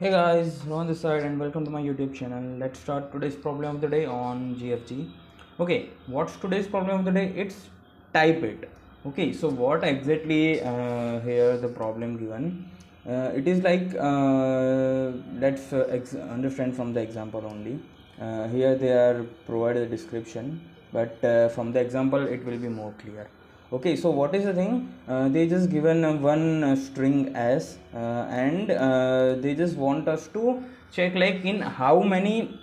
Hey guys, Rohan this side and welcome to my YouTube channel. Let's start today's problem of the day on GFG. Okay, what's today's problem of the day? It's type it. Okay, so what exactly uh, here the problem given? Uh, it is like uh, let's uh, understand from the example only. Uh, here they are provided a description, but uh, from the example it will be more clear okay so what is the thing? Uh, they just given one string as uh, and uh, they just want us to check like in how many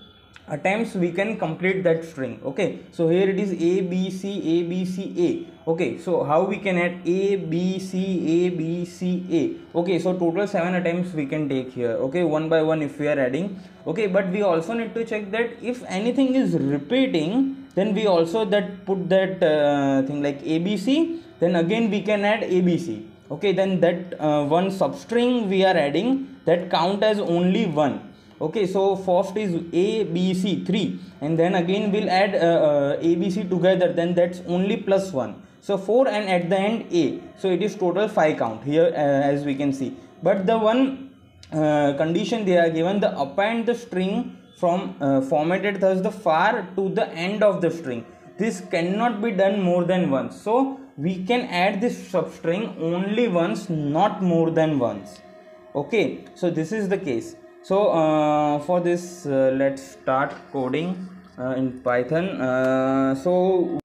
attempts we can complete that string okay? So here it is a b c a b c a okay? So how we can add a b c a b c a okay? So total seven attempts we can take here okay? One by one if we are adding okay? But we also need to check that if anything is repeating then we also that put that uh, thing like abc then again we can add abc okay? Then that uh, one substring we are adding that count as only one okay so first is abc 3 and then again we'll add uh, uh, abc together. Then that's only plus 1 so 4 and at the end a. So it is total 5 count here uh, as we can see. But the one uh, condition they are given the append the string from uh, formatted thus the far to the end of the string. This cannot be done more than once. So we can add this substring only once not more than once. Okay so this is the case so uh, for this uh, let's start coding uh, in python. Uh, so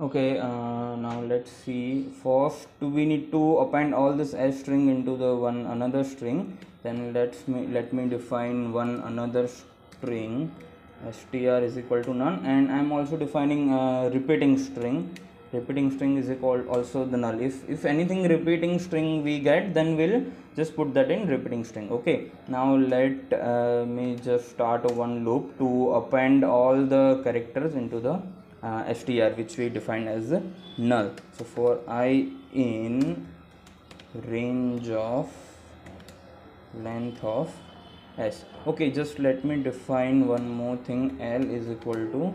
okay uh, now let's see. First we need to append all this s string into the one another string. Then let's me let me define one another string. Str is equal to none. And i'm also defining a repeating string repeating string is equal also the null. If if anything repeating string we get then we'll just put that in repeating string okay? Now let uh, me just start one loop to append all the characters into the uh, str which we define as null. So for i in range of length of s. Okay just let me define one more thing. L is equal to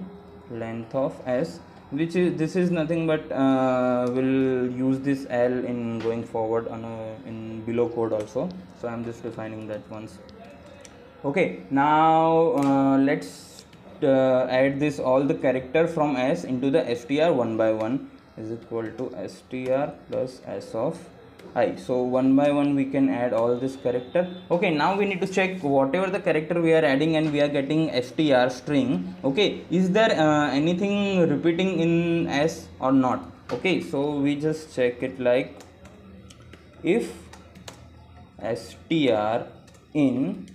length of s which is this is nothing but uh, will use this l in going forward on a, in below code also. So i'm just defining that once. Okay now uh, let's uh, add this all the character from s into the str one by one. Is equal to str plus s of i so one by one we can add all this character. Okay now we need to check whatever the character we are adding and we are getting str string. Okay is there uh, anything repeating in s or not? Okay so we just check it like if str in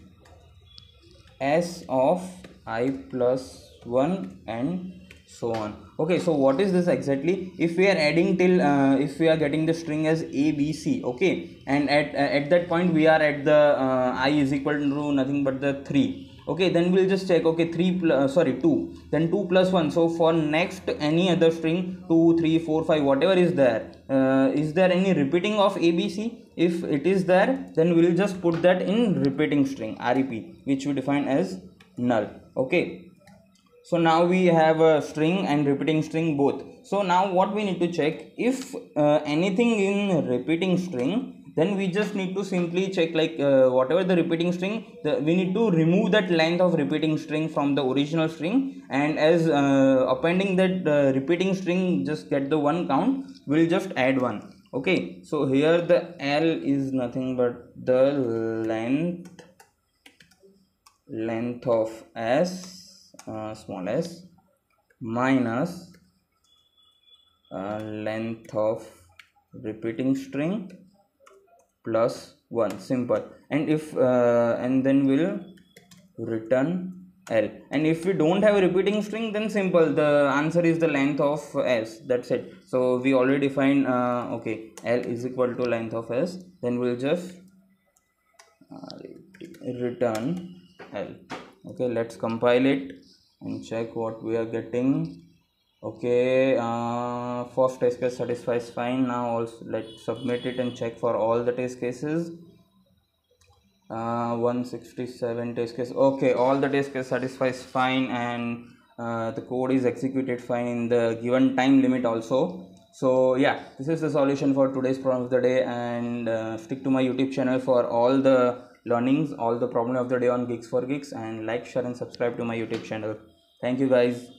s of i plus 1 and so on. Okay so what is this exactly? If we are adding till uh, if we are getting the string as a b c okay? And at uh, at that point we are at the uh, i is equal to nothing but the 3 okay then we'll just check okay 3 plus, uh, sorry 2 then 2 plus 1 so for next any other string 2 3 4 5 whatever is there uh, is there any repeating of abc if it is there then we'll just put that in repeating string rep which we define as null. Okay so now we have a string and repeating string both. So now what we need to check if uh, anything in repeating string then we just need to simply check like uh, whatever the repeating string the, we need to remove that length of repeating string from the original string. And as uh, appending that uh, repeating string just get the one count we'll just add one. Okay. So here the l is nothing but the length length of s small s minus uh, length of repeating string plus 1 simple. And if uh, and then we'll return l. And if we don't have a repeating string then simple. The answer is the length of s. That's it. So we already define uh, okay l is equal to length of s. Then we'll just uh, return l. Okay let's compile it and check what we are getting. Okay uh, first test case satisfies fine. Now also let's submit it and check for all the test cases. Uh, 167 test case. Okay all the test case satisfies fine and uh, the code is executed fine in the given time limit also. So yeah this is the solution for today's problem of the day and uh, stick to my youtube channel for all the learnings all the problem of the day on geeks for geeks and like share and subscribe to my youtube channel thank you guys